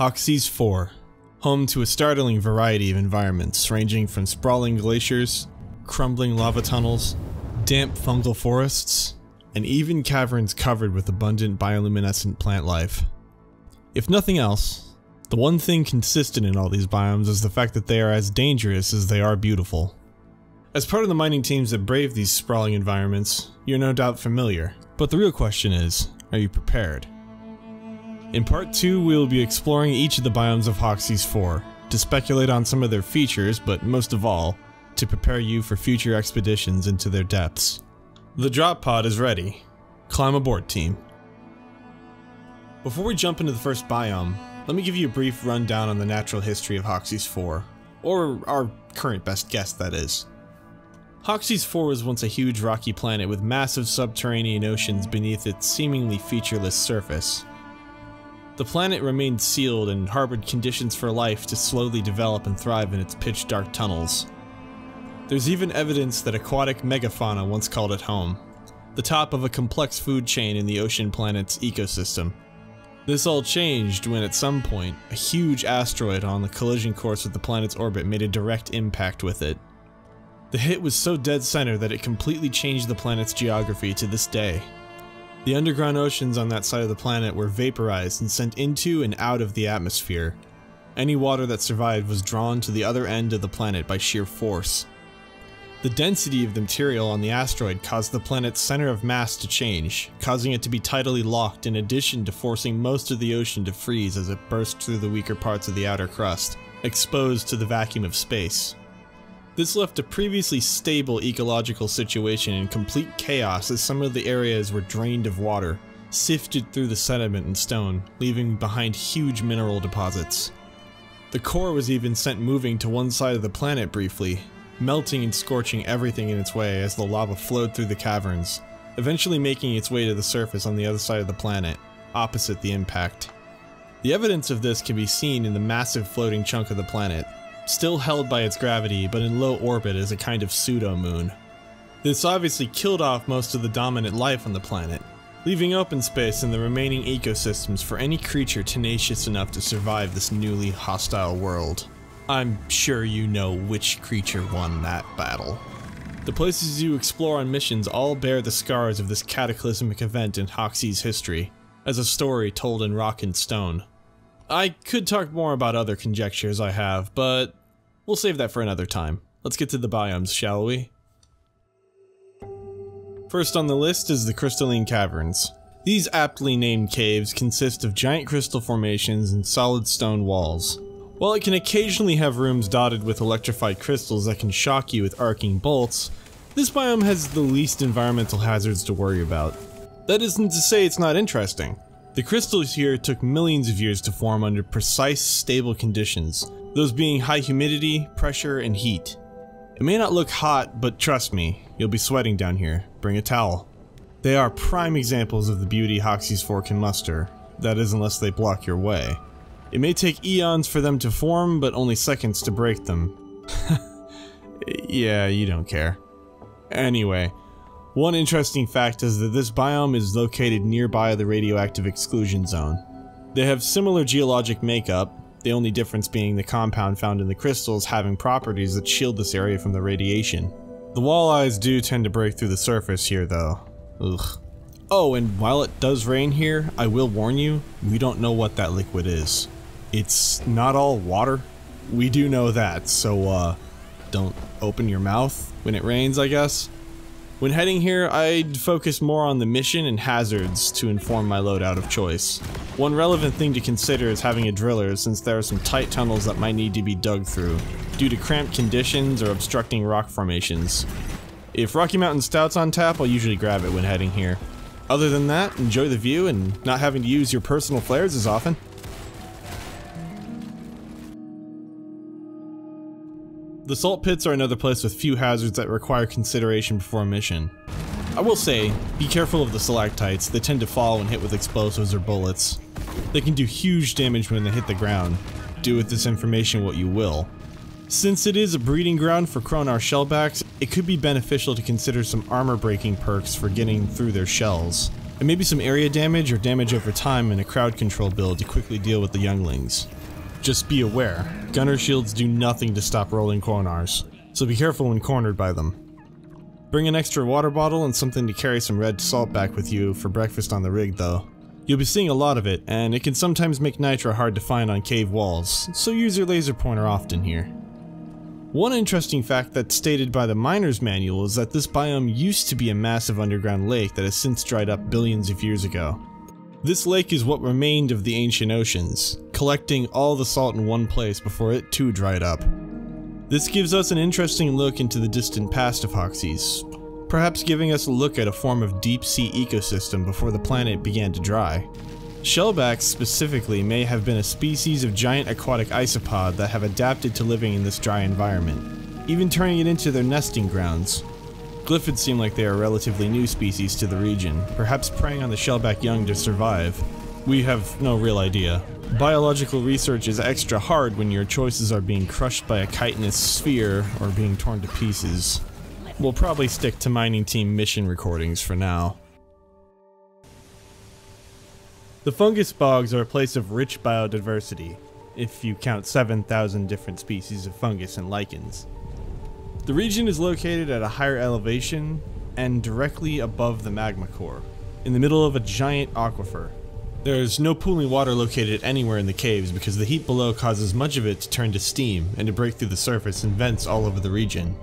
Hoxxes 4, home to a startling variety of environments ranging from sprawling glaciers, crumbling lava tunnels, damp fungal forests, and even caverns covered with abundant bioluminescent plant life. If nothing else, the one thing consistent in all these biomes is the fact that they are as dangerous as they are beautiful. As part of the mining teams that brave these sprawling environments, you're no doubt familiar, but the real question is, are you prepared? In part 2, we will be exploring each of the biomes of Hoxxes 4, to speculate on some of their features, but most of all, to prepare you for future expeditions into their depths. The drop pod is ready. Climb aboard, team. Before we jump into the first biome, let me give you a brief rundown on the natural history of Hoxxes 4, or our current best guess, that is. Hoxxes 4 was once a huge rocky planet with massive subterranean oceans beneath its seemingly featureless surface. The planet remained sealed and harbored conditions for life to slowly develop and thrive in its pitch dark tunnels. There's even evidence that aquatic megafauna once called it home, the top of a complex food chain in the ocean planet's ecosystem. This all changed when at some point, a huge asteroid on the collision course with the planet's orbit made a direct impact with it. The hit was so dead center that it completely changed the planet's geography to this day. The underground oceans on that side of the planet were vaporized and sent into and out of the atmosphere. Any water that survived was drawn to the other end of the planet by sheer force. The density of the material on the asteroid caused the planet's center of mass to change, causing it to be tidally locked in addition to forcing most of the ocean to freeze as it burst through the weaker parts of the outer crust, exposed to the vacuum of space. This left a previously stable ecological situation in complete chaos as some of the areas were drained of water, sifted through the sediment and stone, leaving behind huge mineral deposits. The core was even sent moving to one side of the planet briefly, melting and scorching everything in its way as the lava flowed through the caverns, eventually making its way to the surface on the other side of the planet, opposite the impact. The evidence of this can be seen in the massive floating chunk of the planet, still held by its gravity but in low orbit as a kind of pseudo-moon. This obviously killed off most of the dominant life on the planet, leaving open space in the remaining ecosystems for any creature tenacious enough to survive this newly hostile world. I'm sure you know which creature won that battle. The places you explore on missions all bear the scars of this cataclysmic event in Hoxxes' history, as a story told in rock and stone. I could talk more about other conjectures I have, but we'll save that for another time. Let's get to the biomes, shall we? First on the list is the Crystalline Caverns. These aptly named caves consist of giant crystal formations and solid stone walls. While it can occasionally have rooms dotted with electrified crystals that can shock you with arcing bolts, this biome has the least environmental hazards to worry about. That isn't to say it's not interesting. The crystals here took millions of years to form under precise, stable conditions, those being high humidity, pressure, and heat. It may not look hot, but trust me, you'll be sweating down here. Bring a towel. They are prime examples of the beauty Hoxxes 4 can muster, that is unless they block your way. It may take eons for them to form, but only seconds to break them. yeah, you don't care. Anyway, one interesting fact is that this biome is located nearby the radioactive exclusion zone. They have similar geologic makeup, the only difference being the compound found in the crystals having properties that shield this area from the radiation. The walleyes do tend to break through the surface here though. Ugh. Oh, and while it does rain here, I will warn you, we don't know what that liquid is. It's not all water. We do know that, so uh, don't open your mouth when it rains, I guess. When heading here, I'd focus more on the mission and hazards to inform my loadout of choice. One relevant thing to consider is having a driller since there are some tight tunnels that might need to be dug through, due to cramped conditions or obstructing rock formations. If Rocky Mountain Stout's on tap, I'll usually grab it when heading here. Other than that, enjoy the view and not having to use your personal flares as often. The salt pits are another place with few hazards that require consideration before a mission. I will say, be careful of the stalactites, they tend to fall when hit with explosives or bullets. They can do huge damage when they hit the ground. Do with this information what you will. Since it is a breeding ground for Q'ronar shellbacks, it could be beneficial to consider some armor breaking perks for getting through their shells. and maybe some area damage or damage over time in a crowd control build to quickly deal with the younglings. Just be aware, gunner shields do nothing to stop rolling corners, so be careful when cornered by them. Bring an extra water bottle and something to carry some red salt back with you for breakfast on the rig though. You'll be seeing a lot of it, and it can sometimes make nitra hard to find on cave walls, so use your laser pointer often here. One interesting fact that's stated by the Miner's Manual is that this biome used to be a massive underground lake that has since dried up billions of years ago. This lake is what remained of the ancient oceans, collecting all the salt in one place before it too dried up. This gives us an interesting look into the distant past of Hoxxes, perhaps giving us a look at a form of deep sea ecosystem before the planet began to dry. Shellbacks specifically may have been a species of giant aquatic isopod that have adapted to living in this dry environment, even turning it into their nesting grounds. Glyphids seem like they are a relatively new species to the region, perhaps preying on the shellback young to survive. We have no real idea. Biological research is extra hard when your choices are being crushed by a chitinous sphere or being torn to pieces. We'll probably stick to mining team mission recordings for now. The fungus bogs are a place of rich biodiversity, if you count 7,000 different species of fungus and lichens. The region is located at a higher elevation and directly above the magma core, in the middle of a giant aquifer. There is no pooling water located anywhere in the caves because the heat below causes much of it to turn to steam and to break through the surface in vents all over the region.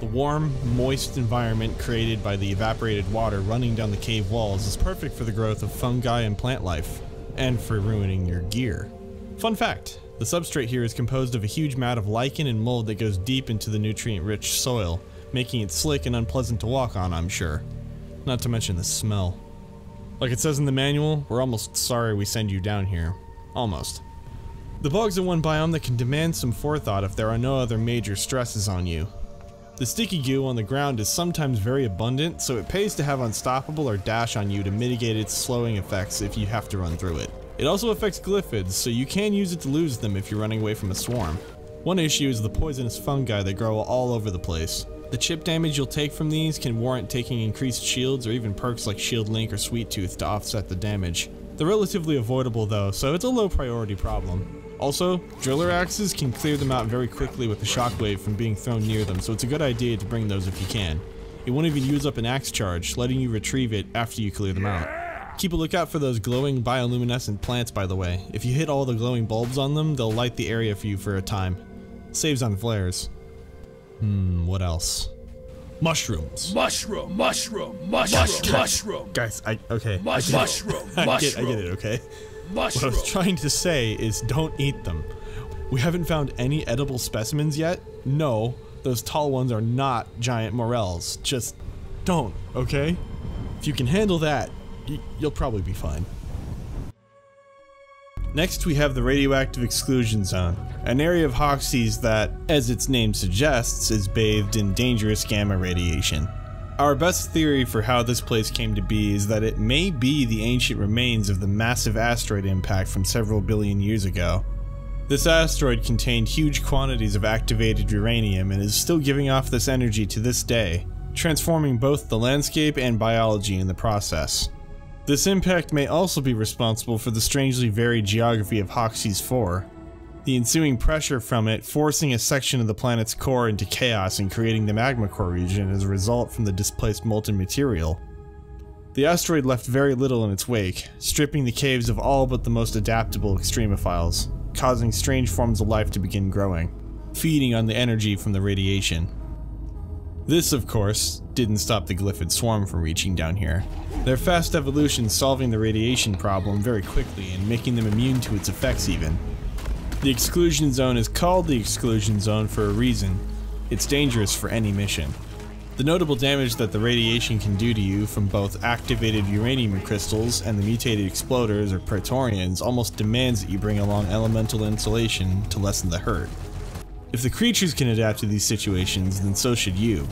The warm, moist environment created by the evaporated water running down the cave walls is perfect for the growth of fungi and plant life, and for ruining your gear. Fun fact, the substrate here is composed of a huge mat of lichen and mold that goes deep into the nutrient-rich soil, making it slick and unpleasant to walk on, I'm sure. Not to mention the smell. Like it says in the manual, we're almost sorry we send you down here. Almost. The bogs are one biome that can demand some forethought if there are no other major stresses on you, the sticky goo on the ground is sometimes very abundant, so it pays to have Unstoppable or Dash on you to mitigate its slowing effects if you have to run through it. It also affects glyphids, so you can use it to lose them if you're running away from a swarm. One issue is the poisonous fungi that grow all over the place. The chip damage you'll take from these can warrant taking increased shields or even perks like Shield Link or Sweet Tooth to offset the damage. They're relatively avoidable though, so it's a low priority problem. Also, driller axes can clear them out very quickly with the shockwave from being thrown near them, so it's a good idea to bring those if you can. It won't even use up an axe charge, letting you retrieve it after you clear them out. Keep a lookout for those glowing bioluminescent plants by the way. If you hit all the glowing bulbs on them, they'll light the area for you for a time. Saves on flares. Hmm, what else? Mushrooms. Mushroom, mushroom, mushroom, mushroom. mushroom. Guys, I okay. Mush, I mushroom, I mushroom. get, I get it, okay? Mushroom. What I was trying to say is don't eat them. We haven't found any edible specimens yet. No, those tall ones are not giant morels. Just don't, okay? If you can handle that, you'll probably be fine. Next, we have the Radioactive Exclusion Zone, an area of Hoxxes that, as its name suggests, is bathed in dangerous gamma radiation. Our best theory for how this place came to be is that it may be the ancient remains of the massive asteroid impact from several billion years ago. This asteroid contained huge quantities of activated uranium and is still giving off this energy to this day, transforming both the landscape and biology in the process. This impact may also be responsible for the strangely varied geography of Hoxxes 4, the ensuing pressure from it forcing a section of the planet's core into chaos and creating the magma core region as a result from the displaced molten material. The asteroid left very little in its wake, stripping the caves of all but the most adaptable extremophiles, causing strange forms of life to begin growing, feeding on the energy from the radiation. This, of course, didn't stop the Glyphid swarm from reaching down here. Their fast evolution solving the radiation problem very quickly and making them immune to its effects even, the exclusion zone is called the exclusion zone for a reason. It's dangerous for any mission. The notable damage that the radiation can do to you from both activated uranium crystals and the mutated exploders or Praetorians almost demands that you bring along elemental insulation to lessen the hurt. If the creatures can adapt to these situations, then so should you.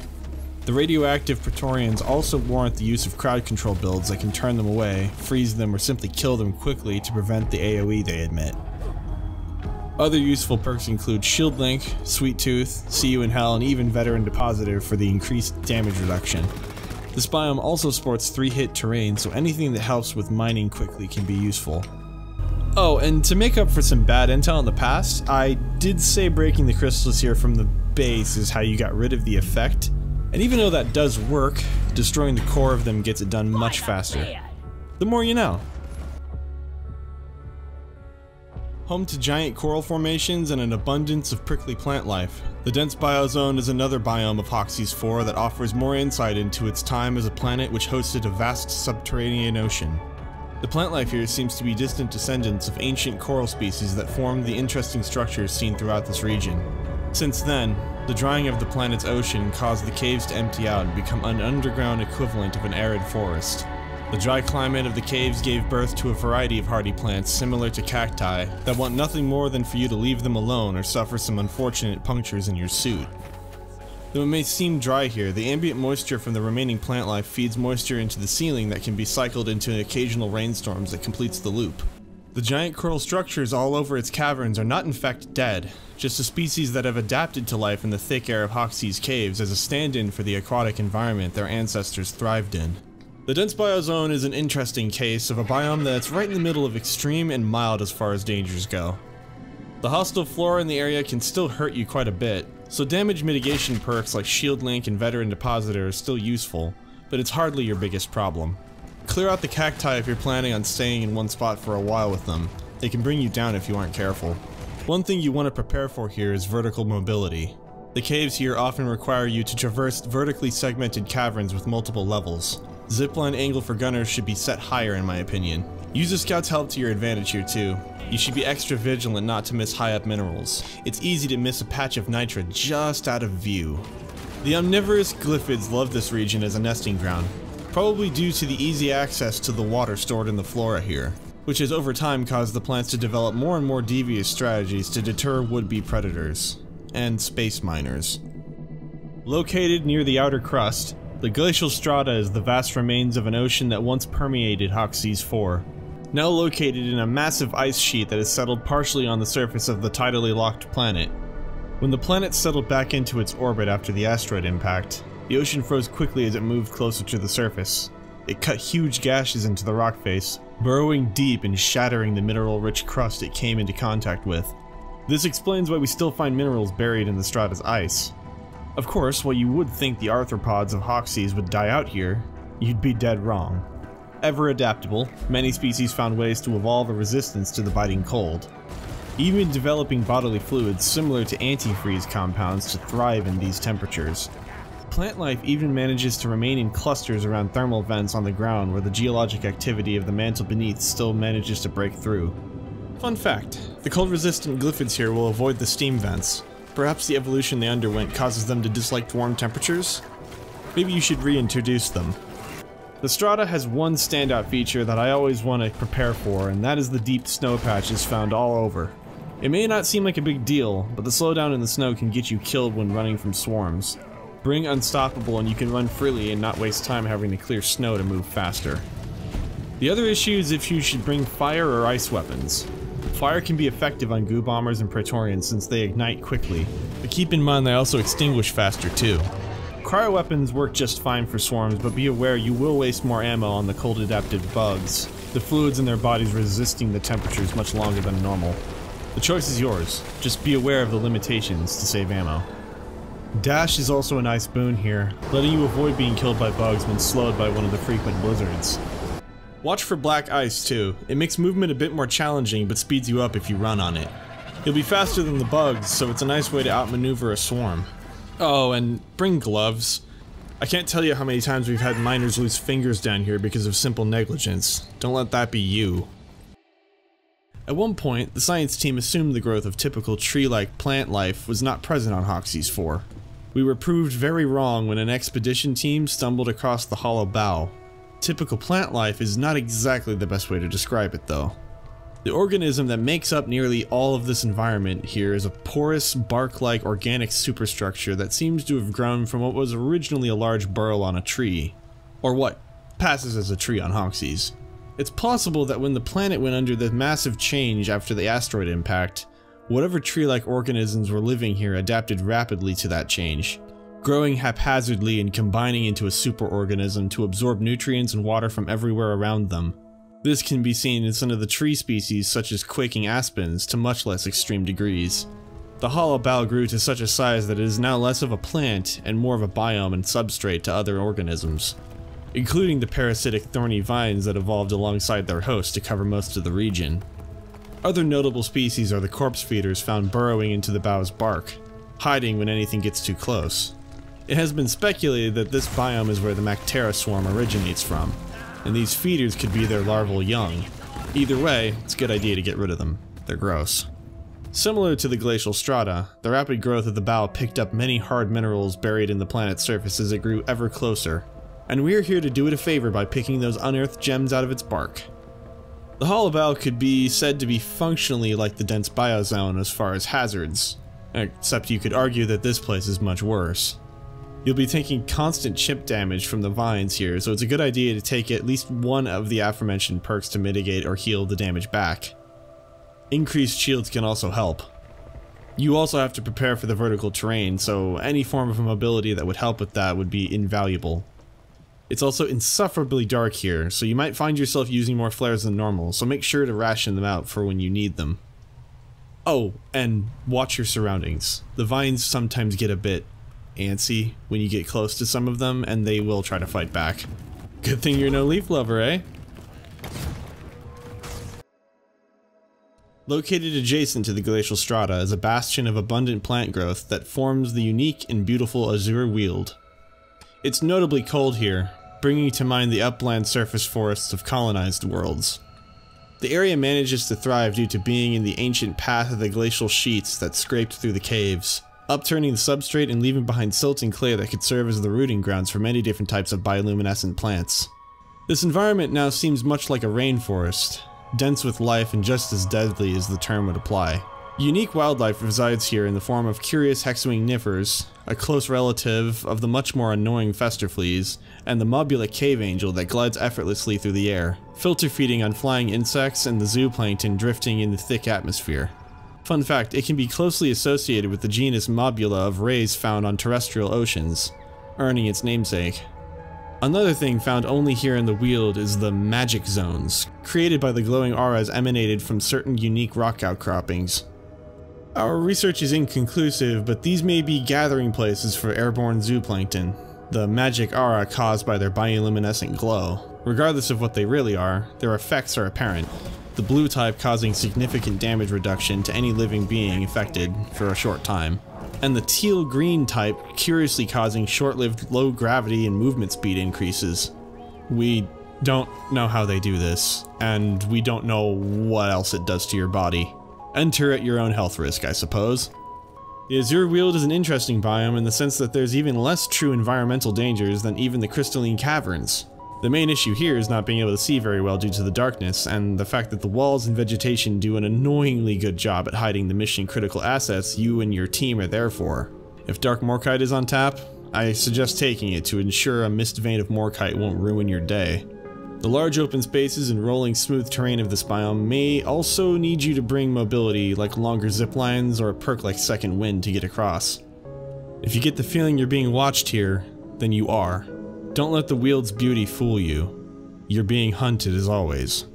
The radioactive Praetorians also warrant the use of crowd control builds that can turn them away, freeze them, or simply kill them quickly to prevent the AoE they emit. Other useful perks include Shield Link, Sweet Tooth, See You in Hell, and even Veteran Depositor for the increased damage reduction. This biome also sports 3-hit terrain, so anything that helps with mining quickly can be useful. Oh, and to make up for some bad intel in the past, I did say breaking the crystals here from the base is how you got rid of the effect, and even though that does work, destroying the core of them gets it done much faster. The more you know. Home to giant coral formations and an abundance of prickly plant life, the dense biozone is another biome of Hoxxes 4 that offers more insight into its time as a planet which hosted a vast subterranean ocean. The plant life here seems to be distant descendants of ancient coral species that formed the interesting structures seen throughout this region. Since then, the drying of the planet's ocean caused the caves to empty out and become an underground equivalent of an arid forest. The dry climate of the caves gave birth to a variety of hardy plants similar to cacti that want nothing more than for you to leave them alone or suffer some unfortunate punctures in your suit. Though it may seem dry here, the ambient moisture from the remaining plant life feeds moisture into the ceiling that can be cycled into occasional rainstorms that completes the loop. The giant coral structures all over its caverns are not in fact dead, just a species that have adapted to life in the thick air of Hoxxes' caves as a stand-in for the aquatic environment their ancestors thrived in. The dense biozone is an interesting case of a biome that's right in the middle of extreme and mild as far as dangers go. The hostile flora in the area can still hurt you quite a bit, so damage mitigation perks like Shield Link and Veteran Depositor are still useful, but it's hardly your biggest problem. Clear out the cacti if you're planning on staying in one spot for a while with them. They can bring you down if you aren't careful. One thing you want to prepare for here is vertical mobility. The caves here often require you to traverse vertically segmented caverns with multiple levels, Zipline angle for gunners should be set higher in my opinion. Use the scout's help to your advantage here too. You should be extra vigilant not to miss high up minerals. It's easy to miss a patch of nitra just out of view. The omnivorous glyphids love this region as a nesting ground, probably due to the easy access to the water stored in the flora here, which has over time caused the plants to develop more and more devious strategies to deter would-be predators, and space miners. Located near the outer crust, the glacial strata is the vast remains of an ocean that once permeated Hoxxes 4. Now located in a massive ice sheet that has settled partially on the surface of the tidally locked planet. When the planet settled back into its orbit after the asteroid impact, the ocean froze quickly as it moved closer to the surface. It cut huge gashes into the rock face, burrowing deep and shattering the mineral-rich crust it came into contact with. This explains why we still find minerals buried in the strata's ice. Of course, while you would think the arthropods of Hoxxes would die out here, you'd be dead wrong. Ever adaptable, many species found ways to evolve a resistance to the biting cold, even developing bodily fluids similar to antifreeze compounds to thrive in these temperatures. Plant life even manages to remain in clusters around thermal vents on the ground where the geologic activity of the mantle beneath still manages to break through. Fun fact, the cold-resistant glyphids here will avoid the steam vents, Perhaps the evolution they underwent causes them to dislike warm temperatures? Maybe you should reintroduce them. The strata has one standout feature that I always want to prepare for, and that is the deep snow patches found all over. It may not seem like a big deal, but the slowdown in the snow can get you killed when running from swarms. Bring Unstoppable and you can run freely and not waste time having to clear snow to move faster. The other issue is if you should bring fire or ice weapons. Fire can be effective on goo bombers and praetorians since they ignite quickly, but keep in mind they also extinguish faster too. Cryo weapons work just fine for swarms, but be aware you will waste more ammo on the cold adapted bugs, the fluids in their bodies resisting the temperatures much longer than normal. The choice is yours, just be aware of the limitations to save ammo. Dash is also a nice boon here, letting you avoid being killed by bugs when slowed by one of the frequent blizzards. Watch for black ice too. It makes movement a bit more challenging but speeds you up if you run on it. You'll be faster than the bugs, so it's a nice way to outmaneuver a swarm. Oh, and bring gloves. I can't tell you how many times we've had miners lose fingers down here because of simple negligence. Don't let that be you. At one point, the science team assumed the growth of typical tree-like plant life was not present on Hoxxes 4. We were proved very wrong when an expedition team stumbled across the hollow bough, Typical plant life is not exactly the best way to describe it though. The organism that makes up nearly all of this environment here is a porous, bark-like organic superstructure that seems to have grown from what was originally a large burl on a tree. Or what passes as a tree on Hoxxes. It's possible that when the planet went under the massive change after the asteroid impact, whatever tree-like organisms were living here adapted rapidly to that change, growing haphazardly and combining into a superorganism to absorb nutrients and water from everywhere around them. This can be seen in some of the tree species such as quaking aspens to much less extreme degrees. The hollow bough grew to such a size that it is now less of a plant and more of a biome and substrate to other organisms, including the parasitic thorny vines that evolved alongside their host to cover most of the region. Other notable species are the corpse feeders found burrowing into the bough's bark, hiding when anything gets too close. It has been speculated that this biome is where the Mactera swarm originates from, and these feeders could be their larval young. Either way, it's a good idea to get rid of them. They're gross. Similar to the glacial strata, the rapid growth of the bough picked up many hard minerals buried in the planet's surface as it grew ever closer, and we're here to do it a favor by picking those unearthed gems out of its bark. The hollow bough could be said to be functionally like the dense biozone as far as hazards, except you could argue that this place is much worse. You'll be taking constant chip damage from the vines here, so it's a good idea to take at least one of the aforementioned perks to mitigate or heal the damage back. Increased shields can also help. You also have to prepare for the vertical terrain, so any form of mobility that would help with that would be invaluable. It's also insufferably dark here, so you might find yourself using more flares than normal, so make sure to ration them out for when you need them. Oh, and watch your surroundings. The vines sometimes get a bit antsy when you get close to some of them, and they will try to fight back. Good thing you're no leaf lover, eh? Located adjacent to the glacial strata is a bastion of abundant plant growth that forms the unique and beautiful Azure Weald. It's notably cold here, bringing to mind the upland surface forests of colonized worlds. The area manages to thrive due to being in the ancient path of the glacial sheets that scraped through the caves upturning the substrate and leaving behind silt and clay that could serve as the rooting grounds for many different types of bioluminescent plants. This environment now seems much like a rainforest, dense with life and just as deadly as the term would apply. Unique wildlife resides here in the form of curious hexwing niffers, a close relative of the much more annoying fester fleas, and the mobula cave angel that glides effortlessly through the air, filter feeding on flying insects and the zooplankton drifting in the thick atmosphere. Fun fact, it can be closely associated with the genus Mobula of rays found on terrestrial oceans, earning its namesake. Another thing found only here in the Weald is the magic zones, created by the glowing auras emanated from certain unique rock outcroppings. Our research is inconclusive, but these may be gathering places for airborne zooplankton, the magic aura caused by their bioluminescent glow. Regardless of what they really are, their effects are apparent, the blue type causing significant damage reduction to any living being affected for a short time, and the teal green type curiously causing short-lived low gravity and movement speed increases. We don't know how they do this, and we don't know what else it does to your body. Enter at your own health risk, I suppose. The Azure Weald is an interesting biome in the sense that there's even less true environmental dangers than even the crystalline caverns. The main issue here is not being able to see very well due to the darkness, and the fact that the walls and vegetation do an annoyingly good job at hiding the mission critical assets you and your team are there for. If Dark Morkite is on tap, I suggest taking it to ensure a mist vein of Morkite won't ruin your day. The large open spaces and rolling smooth terrain of this biome may also need you to bring mobility like longer zip lines or a perk like Second Wind to get across. If you get the feeling you're being watched here, then you are. Don't let the Weald's beauty fool you. You're being hunted as always.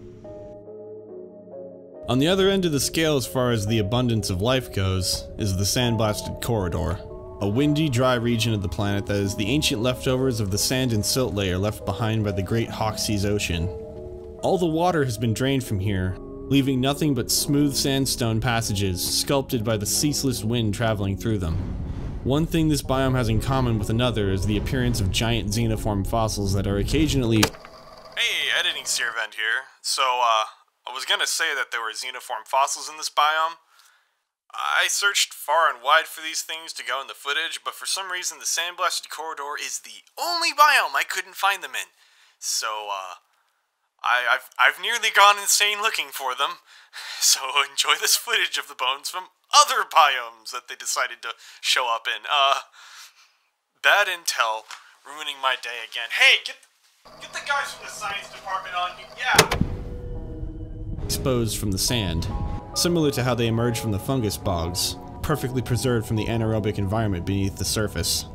On the other end of the scale as far as the abundance of life goes, is the Sandblasted Corridor, a windy, dry region of the planet that is the ancient leftovers of the sand and silt layer left behind by the Great Hawkseas Ocean. All the water has been drained from here, leaving nothing but smooth sandstone passages sculpted by the ceaseless wind traveling through them. One thing this biome has in common with another is the appearance of giant xenoform fossils that are occasionally- Hey, editing Siirvend here. So, uh, I was gonna say that there were xenoform fossils in this biome. I searched far and wide for these things to go in the footage, but for some reason the Sandblasted Corridor is the only biome I couldn't find them in. So, uh, I, have I've nearly gone insane looking for them. So enjoy this footage of the bones from other biomes that they decided to show up in. Uh, bad intel, ruining my day again. Hey, get get the guys from the science department on. Yeah. Exposed from the sand, similar to how they emerge from the fungus bogs, perfectly preserved from the anaerobic environment beneath the surface.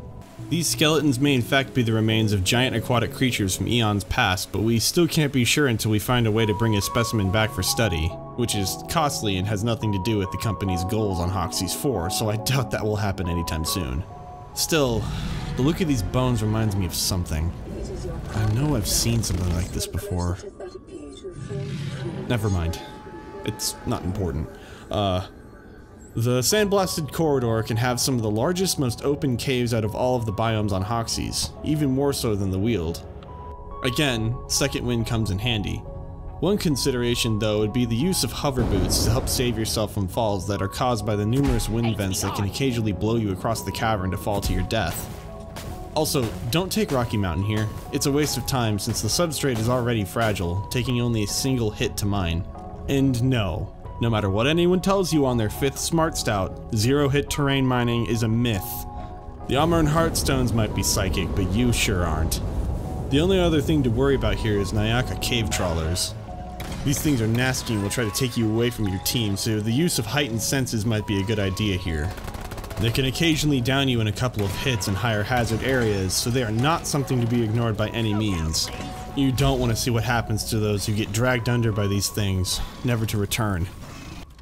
These skeletons may in fact be the remains of giant aquatic creatures from eons past, but we still can't be sure until we find a way to bring a specimen back for study, which is costly and has nothing to do with the company's goals on Hoxxes 4, so I doubt that will happen anytime soon. Still, the look of these bones reminds me of something. I know I've seen something like this before. Never mind. It's not important. Uh, the sandblasted corridor can have some of the largest, most open caves out of all of the biomes on Hoxxes, even more so than the Weald. Again, second wind comes in handy. One consideration, though, would be the use of hover boots to help save yourself from falls that are caused by the numerous wind vents that can occasionally blow you across the cavern to fall to your death. Also, don't take Rocky Mountain here. It's a waste of time since the substrate is already fragile, taking only a single hit to mine. And no, no matter what anyone tells you on their fifth Smart Stout, zero hit terrain mining is a myth. The Amarr Heartstones might be psychic, but you sure aren't. The only other thing to worry about here is Nayaka cave trawlers. These things are nasty and will try to take you away from your team, so the use of heightened senses might be a good idea here. They can occasionally down you in a couple of hits in higher hazard areas, so they are not something to be ignored by any means. You don't want to see what happens to those who get dragged under by these things, never to return.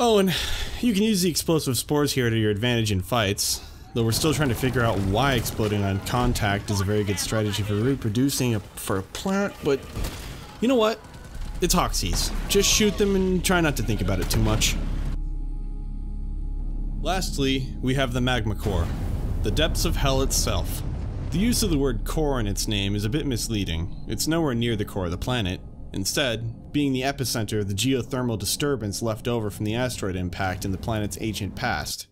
Oh, and you can use the explosive spores here to your advantage in fights, though we're still trying to figure out why exploding on contact is a very good strategy for reproducing a, for a plant, but you know what? It's Hoxxes. Just shoot them and try not to think about it too much. Lastly, we have the magma core, the depths of hell itself. The use of the word core in its name is a bit misleading. It's nowhere near the core of the planet. Instead, being the epicenter of the geothermal disturbance left over from the asteroid impact in the planet's ancient past.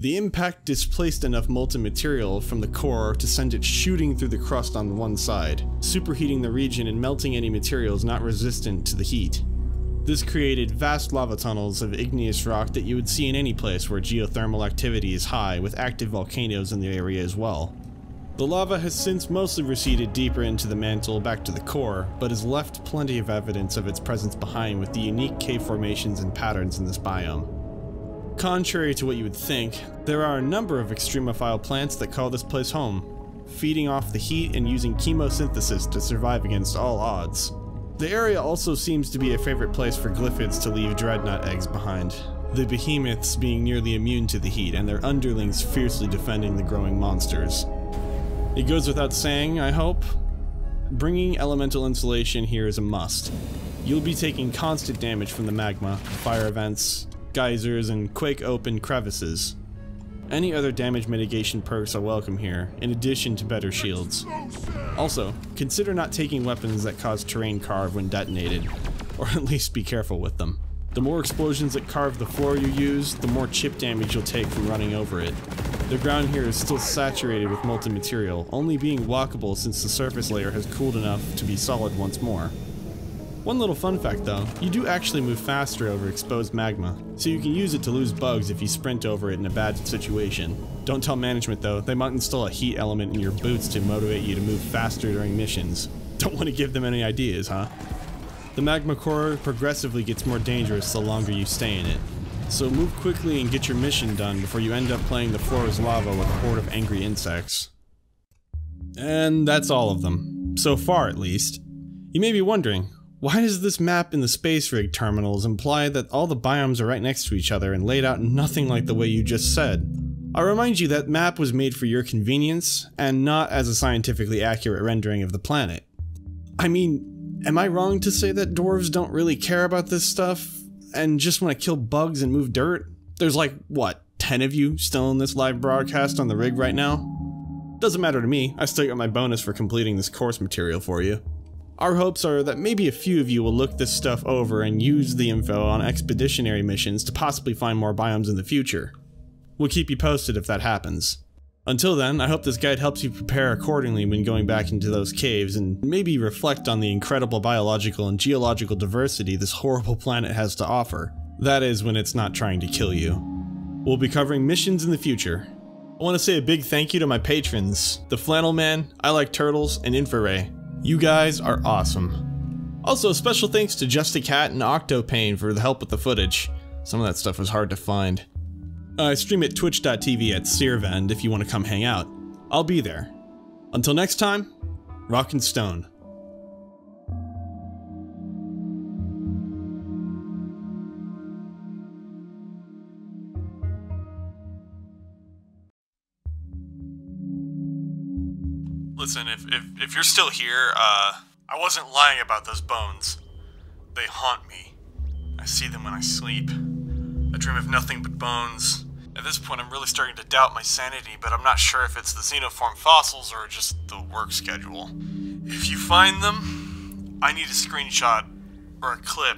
The impact displaced enough molten material from the core to send it shooting through the crust on one side, superheating the region and melting any materials not resistant to the heat. This created vast lava tunnels of igneous rock that you would see in any place where geothermal activity is high, with active volcanoes in the area as well. The lava has since mostly receded deeper into the mantle back to the core, but has left plenty of evidence of its presence behind with the unique cave formations and patterns in this biome. Contrary to what you would think, there are a number of extremophile plants that call this place home, feeding off the heat and using chemosynthesis to survive against all odds. The area also seems to be a favorite place for glyphids to leave dreadnought eggs behind, the behemoths being nearly immune to the heat and their underlings fiercely defending the growing monsters. It goes without saying, I hope. Bringing elemental insulation here is a must. You'll be taking constant damage from the magma, fire events, geysers, and quake open crevices. Any other damage mitigation perks are welcome here, in addition to better shields. Also, consider not taking weapons that cause terrain carve when detonated, or at least be careful with them. The more explosions that carve the floor you use, the more chip damage you'll take from running over it. The ground here is still saturated with molten material, only being walkable since the surface layer has cooled enough to be solid once more. One little fun fact though, you do actually move faster over exposed magma, so you can use it to lose bugs if you sprint over it in a bad situation. Don't tell management though, they might install a heat element in your boots to motivate you to move faster during missions. Don't want to give them any ideas, huh? The magma core progressively gets more dangerous the longer you stay in it. So move quickly and get your mission done before you end up playing the floor as lava with a horde of angry insects. And that's all of them. So far, at least. You may be wondering, why does this map in the space rig terminals imply that all the biomes are right next to each other and laid out nothing like the way you just said? I'll remind you that map was made for your convenience, and not as a scientifically accurate rendering of the planet. I mean, Am I wrong to say that dwarves don't really care about this stuff and just want to kill bugs and move dirt? There's like, what, 10 of you still in this live broadcast on the rig right now? Doesn't matter to me, I still got my bonus for completing this course material for you. Our hopes are that maybe a few of you will look this stuff over and use the info on expeditionary missions to possibly find more biomes in the future. We'll keep you posted if that happens. Until then, I hope this guide helps you prepare accordingly when going back into those caves and maybe reflect on the incredible biological and geological diversity this horrible planet has to offer. That is when it's not trying to kill you. We'll be covering missions in the future. I want to say a big thank you to my patrons, the Flannel Man, I Like Turtles, and Infraray. You guys are awesome. Also, special thanks to Justicat and Octopane for the help with the footage. Some of that stuff was hard to find. I stream at twitch.tv at Siirvend if you want to come hang out. I'll be there. Until next time, rock and stone. Listen, if, if, if you're still here, uh, I wasn't lying about those bones. They haunt me. I see them when I sleep. I dream of nothing but bones. At this point, I'm really starting to doubt my sanity, but I'm not sure if it's the xenoform fossils or just the work schedule. If you find them, I need a screenshot or a clip.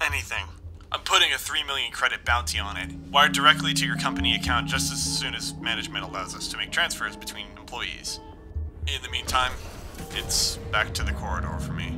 Anything. I'm putting a 3 million credit bounty on it, wired directly to your company account just as soon as management allows us to make transfers between employees. In the meantime, it's back to the corridor for me.